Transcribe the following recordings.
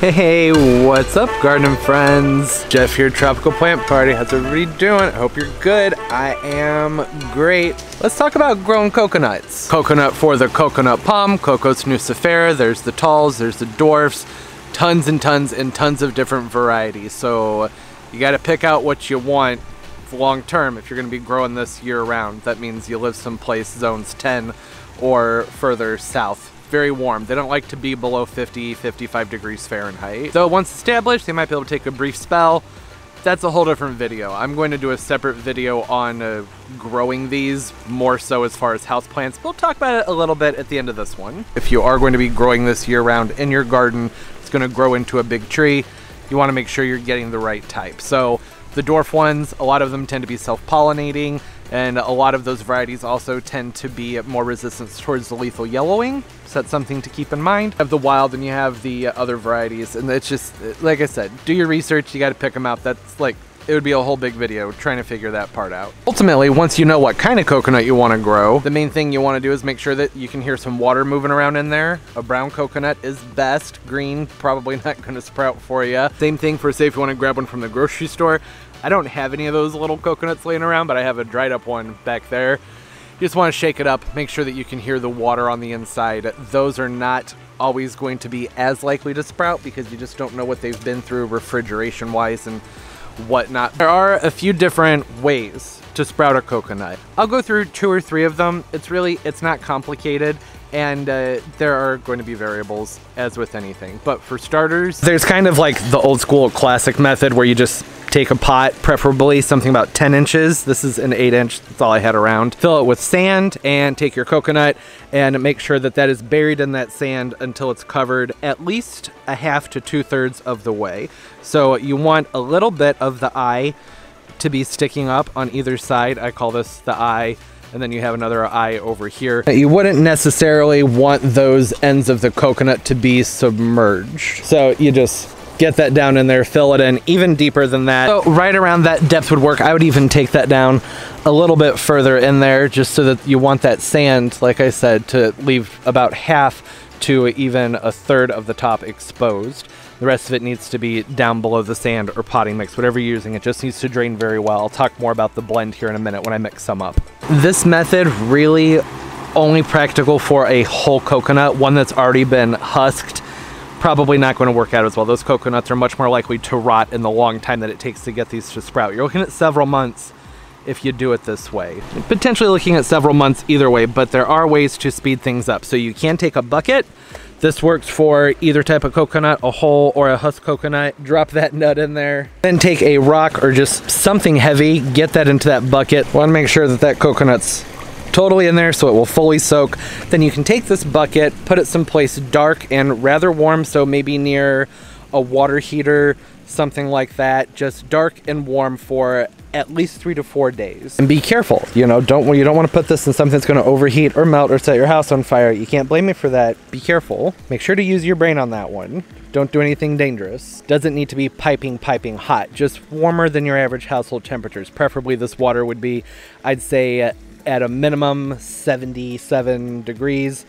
Hey, what's up, garden friends? Jeff here, Tropical Plant Party. How's everybody doing? I hope you're good. I am great. Let's talk about growing coconuts. Coconut for the coconut palm, Cocos nucifera. There's the talls, there's the dwarfs, tons and tons and tons of different varieties. So you got to pick out what you want long term if you're going to be growing this year round. That means you live someplace zones 10 or further south very warm. They don't like to be below 50, 55 degrees Fahrenheit. So once established, they might be able to take a brief spell. That's a whole different video. I'm going to do a separate video on uh, growing these, more so as far as houseplants. We'll talk about it a little bit at the end of this one. If you are going to be growing this year round in your garden, it's going to grow into a big tree. You want to make sure you're getting the right type. So the dwarf ones, a lot of them tend to be self-pollinating and a lot of those varieties also tend to be more resistant towards the lethal yellowing so that's something to keep in mind. You have the wild and you have the other varieties and it's just like I said do your research you got to pick them out that's like it would be a whole big video trying to figure that part out. Ultimately, once you know what kind of coconut you want to grow, the main thing you want to do is make sure that you can hear some water moving around in there. A brown coconut is best. Green, probably not going to sprout for you. Same thing for say if you want to grab one from the grocery store. I don't have any of those little coconuts laying around, but I have a dried up one back there. You just want to shake it up, make sure that you can hear the water on the inside. Those are not always going to be as likely to sprout because you just don't know what they've been through refrigeration wise and whatnot. There are a few different ways to sprout a coconut. I'll go through two or three of them. It's really, it's not complicated and uh, there are going to be variables as with anything. But for starters, there's kind of like the old school classic method where you just take a pot, preferably something about 10 inches. This is an 8 inch, that's all I had around. Fill it with sand and take your coconut and make sure that that is buried in that sand until it's covered at least a half to two thirds of the way. So you want a little bit of the eye to be sticking up on either side. I call this the eye and then you have another eye over here. You wouldn't necessarily want those ends of the coconut to be submerged. So you just get that down in there, fill it in even deeper than that. So right around that depth would work. I would even take that down a little bit further in there just so that you want that sand, like I said, to leave about half to even a third of the top exposed. The rest of it needs to be down below the sand or potting mix, whatever you're using. It just needs to drain very well. I'll talk more about the blend here in a minute when I mix some up. This method really only practical for a whole coconut, one that's already been husked probably not going to work out as well. Those coconuts are much more likely to rot in the long time that it takes to get these to sprout. You're looking at several months if you do it this way. Potentially looking at several months either way, but there are ways to speed things up. So you can take a bucket. This works for either type of coconut, a whole or a husk coconut. Drop that nut in there. Then take a rock or just something heavy, get that into that bucket. Want to make sure that that coconut's totally in there so it will fully soak. Then you can take this bucket, put it someplace dark and rather warm, so maybe near a water heater, something like that. Just dark and warm for at least three to four days. And be careful, you know, don't you don't want to put this in something that's going to overheat or melt or set your house on fire. You can't blame me for that. Be careful. Make sure to use your brain on that one. Don't do anything dangerous. Doesn't need to be piping, piping hot. Just warmer than your average household temperatures. Preferably this water would be, I'd say, at a minimum 77 degrees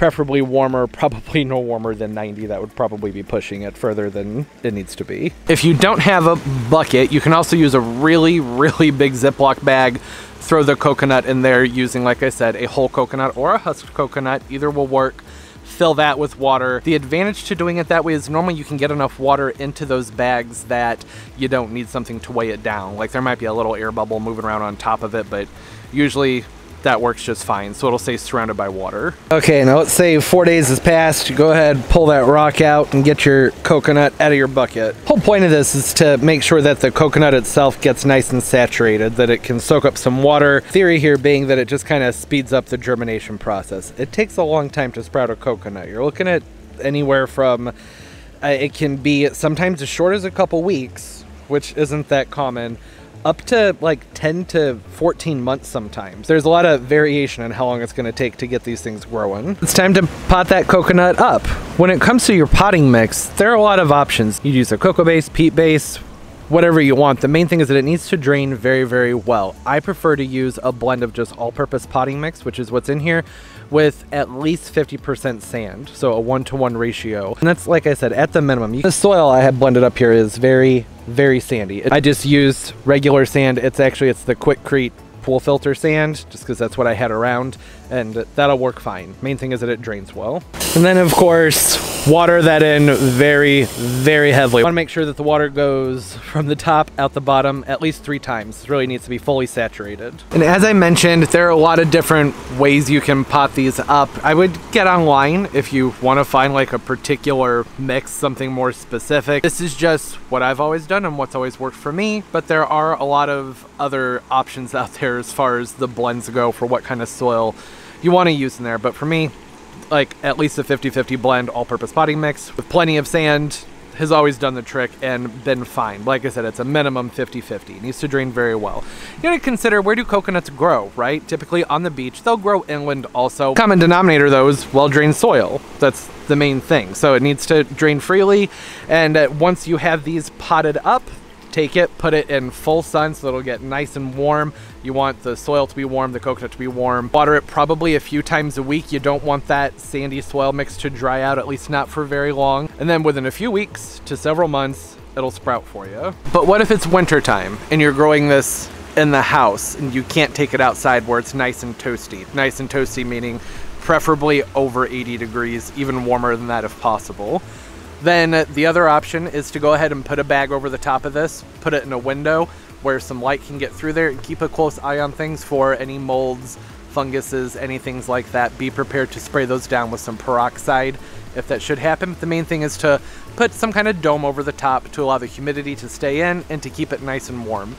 preferably warmer, probably no warmer than 90. That would probably be pushing it further than it needs to be. If you don't have a bucket, you can also use a really, really big Ziploc bag. Throw the coconut in there using, like I said, a whole coconut or a husked coconut. Either will work. Fill that with water. The advantage to doing it that way is normally you can get enough water into those bags that you don't need something to weigh it down. Like there might be a little air bubble moving around on top of it, but usually that works just fine. So it'll stay surrounded by water. Okay, now let's say four days has passed. Go ahead, pull that rock out and get your coconut out of your bucket. Whole point of this is to make sure that the coconut itself gets nice and saturated, that it can soak up some water. Theory here being that it just kind of speeds up the germination process. It takes a long time to sprout a coconut. You're looking at anywhere from, uh, it can be sometimes as short as a couple weeks, which isn't that common, up to like 10 to 14 months sometimes. There's a lot of variation in how long it's gonna take to get these things growing. It's time to pot that coconut up. When it comes to your potting mix, there are a lot of options. You use a cocoa base, peat base, whatever you want. The main thing is that it needs to drain very, very well. I prefer to use a blend of just all-purpose potting mix, which is what's in here, with at least 50% sand, so a one to one ratio. And that's, like I said, at the minimum. The soil I have blended up here is very, very sandy. I just used regular sand. It's actually, it's the Quikrete pool filter sand, just because that's what I had around, and that'll work fine. Main thing is that it drains well. And then of course, water that in very, very heavily. I wanna make sure that the water goes from the top out the bottom at least three times. It really needs to be fully saturated. And as I mentioned, there are a lot of different ways you can pot these up. I would get online if you wanna find like a particular mix, something more specific. This is just what I've always done and what's always worked for me, but there are a lot of other options out there as far as the blends go for what kind of soil you want to use in there. But for me, like at least a 50-50 blend all-purpose potting mix with plenty of sand has always done the trick and been fine. Like I said, it's a minimum 50-50. Needs to drain very well. You gotta consider where do coconuts grow, right? Typically on the beach. They'll grow inland also. Common denominator though is well-drained soil. That's the main thing. So it needs to drain freely. And uh, once you have these potted up, take it, put it in full sun so it'll get nice and warm. You want the soil to be warm, the coconut to be warm. Water it probably a few times a week. You don't want that sandy soil mix to dry out, at least not for very long. And then within a few weeks to several months, it'll sprout for you. But what if it's winter time and you're growing this in the house and you can't take it outside where it's nice and toasty? Nice and toasty meaning preferably over 80 degrees, even warmer than that if possible. Then the other option is to go ahead and put a bag over the top of this, put it in a window where some light can get through there and keep a close eye on things for any molds, funguses, anything like that. Be prepared to spray those down with some peroxide if that should happen. But the main thing is to put some kind of dome over the top to allow the humidity to stay in and to keep it nice and warm.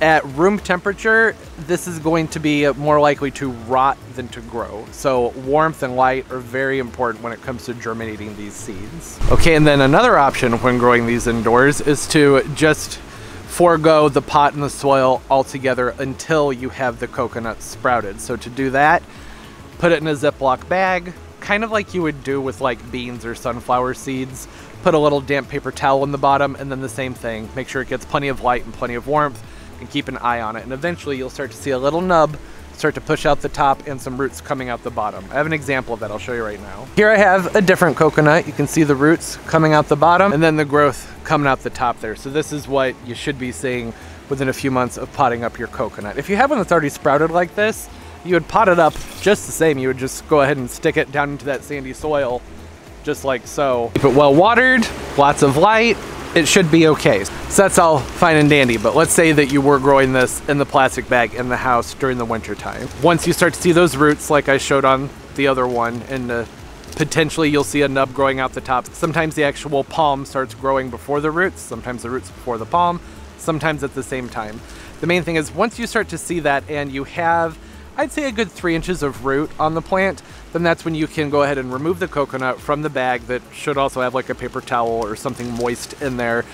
At room temperature, this is going to be more likely to rot than to grow. So warmth and light are very important when it comes to germinating these seeds. Okay, and then another option when growing these indoors is to just forego the pot and the soil altogether until you have the coconut sprouted. So to do that, put it in a Ziploc bag, kind of like you would do with like beans or sunflower seeds. Put a little damp paper towel in the bottom and then the same thing. Make sure it gets plenty of light and plenty of warmth and keep an eye on it. And eventually you'll start to see a little nub start to push out the top and some roots coming out the bottom. I have an example of that I'll show you right now. Here I have a different coconut. You can see the roots coming out the bottom and then the growth coming out the top there. So this is what you should be seeing within a few months of potting up your coconut. If you have one that's already sprouted like this, you would pot it up just the same. You would just go ahead and stick it down into that sandy soil just like so. Keep it well watered, lots of light, it should be okay. So that's all fine and dandy, but let's say that you were growing this in the plastic bag in the house during the winter time. Once you start to see those roots, like I showed on the other one, and uh, potentially you'll see a nub growing out the top. Sometimes the actual palm starts growing before the roots, sometimes the roots before the palm, sometimes at the same time. The main thing is once you start to see that and you have I'd say a good three inches of root on the plant, then that's when you can go ahead and remove the coconut from the bag that should also have like a paper towel or something moist in there.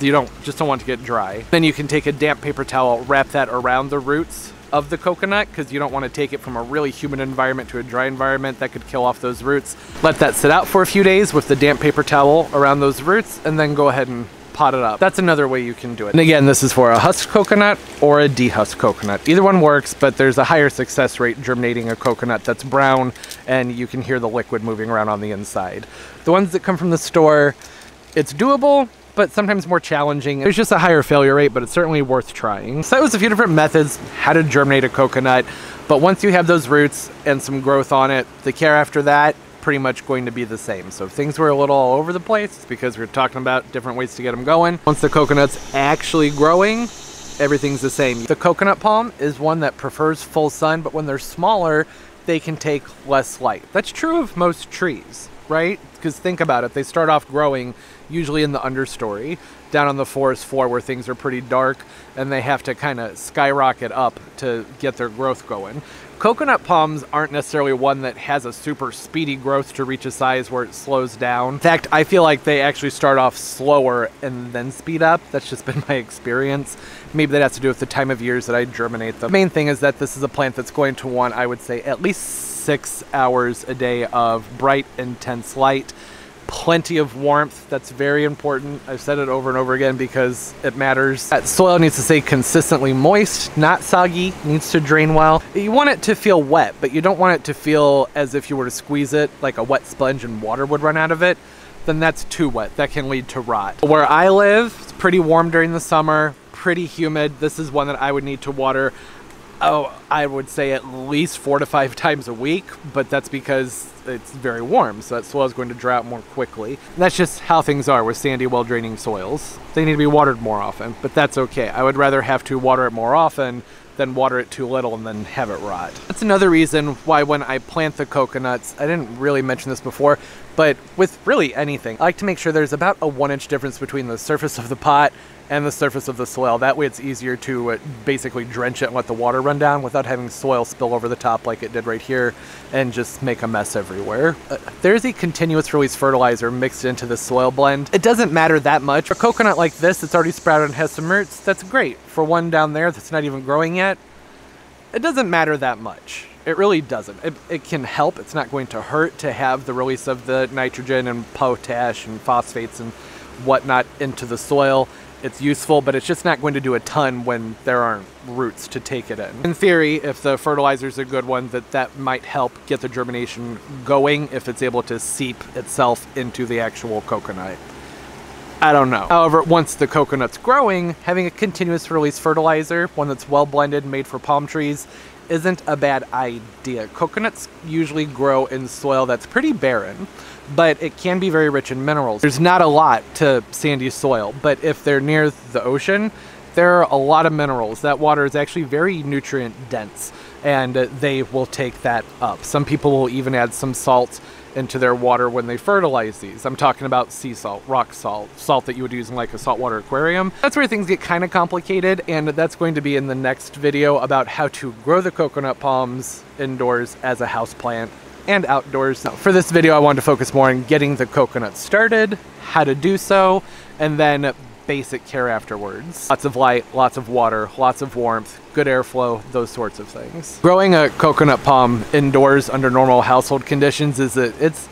You don't just don't want to get dry. Then you can take a damp paper towel, wrap that around the roots of the coconut because you don't want to take it from a really humid environment to a dry environment that could kill off those roots. Let that sit out for a few days with the damp paper towel around those roots and then go ahead and pot it up. That's another way you can do it. And again, this is for a husked coconut or a dehusked coconut. Either one works, but there's a higher success rate germinating a coconut that's brown and you can hear the liquid moving around on the inside. The ones that come from the store, it's doable, but sometimes more challenging. There's just a higher failure rate, but it's certainly worth trying. So that was a few different methods, how to germinate a coconut. But once you have those roots and some growth on it, the care after that pretty much going to be the same. So if things were a little all over the place, it's because we're talking about different ways to get them going. Once the coconut's actually growing, everything's the same. The coconut palm is one that prefers full sun, but when they're smaller, they can take less light. That's true of most trees, right? Because think about it, they start off growing usually in the understory, down on the forest floor where things are pretty dark, and they have to kind of skyrocket up to get their growth going. Coconut palms aren't necessarily one that has a super speedy growth to reach a size where it slows down. In fact, I feel like they actually start off slower and then speed up. That's just been my experience. Maybe that has to do with the time of years that I germinate them. The main thing is that this is a plant that's going to want, I would say, at least six hours a day of bright, intense light plenty of warmth. That's very important. I've said it over and over again because it matters. That soil needs to stay consistently moist, not soggy, needs to drain well. You want it to feel wet, but you don't want it to feel as if you were to squeeze it like a wet sponge and water would run out of it. Then that's too wet. That can lead to rot. Where I live, it's pretty warm during the summer, pretty humid. This is one that I would need to water oh, I would say at least four to five times a week, but that's because it's very warm, so that soil is going to dry out more quickly. And that's just how things are with sandy, well draining soils. They need to be watered more often, but that's okay. I would rather have to water it more often than water it too little and then have it rot. That's another reason why when I plant the coconuts, I didn't really mention this before, but with really anything, I like to make sure there's about a one inch difference between the surface of the pot and the surface of the soil. That way it's easier to uh, basically drench it and let the water run down without having soil spill over the top like it did right here and just make a mess everywhere. Uh, there's a continuous release fertilizer mixed into the soil blend. It doesn't matter that much. A coconut like this that's already sprouted and has some roots, that's great. For one down there that's not even growing yet, it doesn't matter that much. It really doesn't. It, it, can help. It's not going to hurt to have the release of the nitrogen and potash and phosphates and whatnot into the soil it's useful, but it's just not going to do a ton when there aren't roots to take it in. In theory, if the fertilizer is a good one, that that might help get the germination going if it's able to seep itself into the actual coconut. I don't know. However, once the coconut's growing, having a continuous release fertilizer, one that's well blended, made for palm trees, isn't a bad idea. Coconuts usually grow in soil that's pretty barren, but it can be very rich in minerals. There's not a lot to sandy soil, but if they're near the ocean, there are a lot of minerals. That water is actually very nutrient dense and uh, they will take that up. Some people will even add some salt into their water when they fertilize these. I'm talking about sea salt, rock salt, salt that you would use in like a saltwater aquarium. That's where things get kind of complicated and that's going to be in the next video about how to grow the coconut palms indoors as a house plant and outdoors. Now, for this video, I wanted to focus more on getting the coconut started, how to do so, and then basic care afterwards. Lots of light, lots of water, lots of warmth, good airflow, those sorts of things. Growing a coconut palm indoors under normal household conditions is a, it's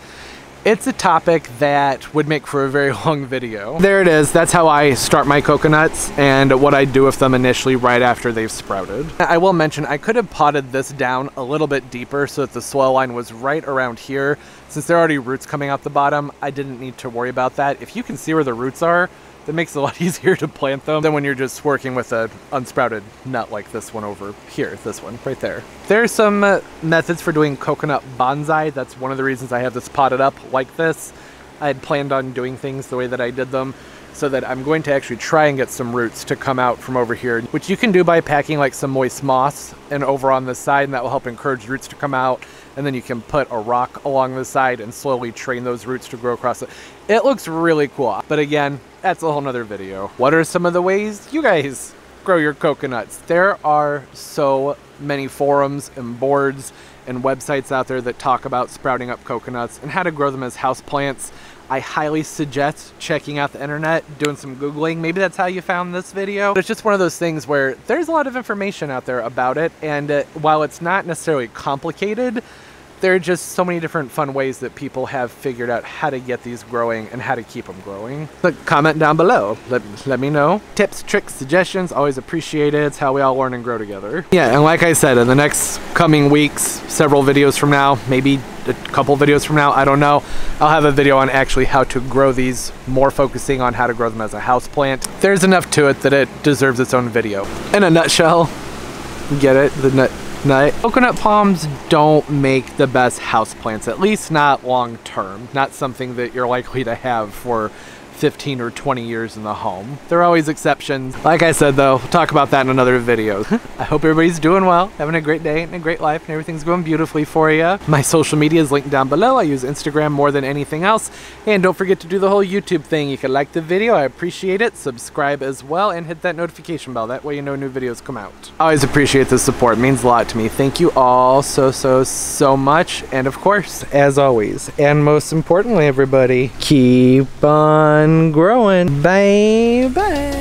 it's a topic that would make for a very long video. There it is, that's how I start my coconuts and what I do with them initially right after they've sprouted. I will mention I could have potted this down a little bit deeper so that the soil line was right around here. Since there are already roots coming out the bottom, I didn't need to worry about that. If you can see where the roots are, that makes it a lot easier to plant them than when you're just working with an unsprouted nut like this one over here, this one right there. There are some uh, methods for doing coconut bonsai. That's one of the reasons I have this potted up like this. I had planned on doing things the way that I did them so that I'm going to actually try and get some roots to come out from over here, which you can do by packing like some moist moss and over on the side and that will help encourage roots to come out and then you can put a rock along the side and slowly train those roots to grow across it. It looks really cool, but again, that's a whole nother video. What are some of the ways you guys grow your coconuts? There are so many forums and boards and websites out there that talk about sprouting up coconuts and how to grow them as house plants. I highly suggest checking out the internet, doing some Googling. Maybe that's how you found this video. But it's just one of those things where there's a lot of information out there about it. And uh, while it's not necessarily complicated, there are just so many different fun ways that people have figured out how to get these growing and how to keep them growing. But comment down below. Let, let me know. Tips, tricks, suggestions, always appreciated. It's how we all learn and grow together. Yeah, and like I said, in the next coming weeks, several videos from now, maybe a couple videos from now, I don't know, I'll have a video on actually how to grow these, more focusing on how to grow them as a house plant. There's enough to it that it deserves its own video. In a nutshell, get it? The nut nut. Coconut palms don't make the best house plants, at least not long term. Not something that you're likely to have for 15 or 20 years in the home. There are always exceptions. Like I said though, we'll talk about that in another video. I hope everybody's doing well, having a great day and a great life and everything's going beautifully for you. My social media is linked down below. I use Instagram more than anything else. And don't forget to do the whole YouTube thing. You can like the video, I appreciate it. Subscribe as well and hit that notification bell. That way you know new videos come out. I always appreciate the support. It means a lot to me. Thank you all so, so, so much. And of course, as always, and most importantly, everybody, keep on growing. Bye bye.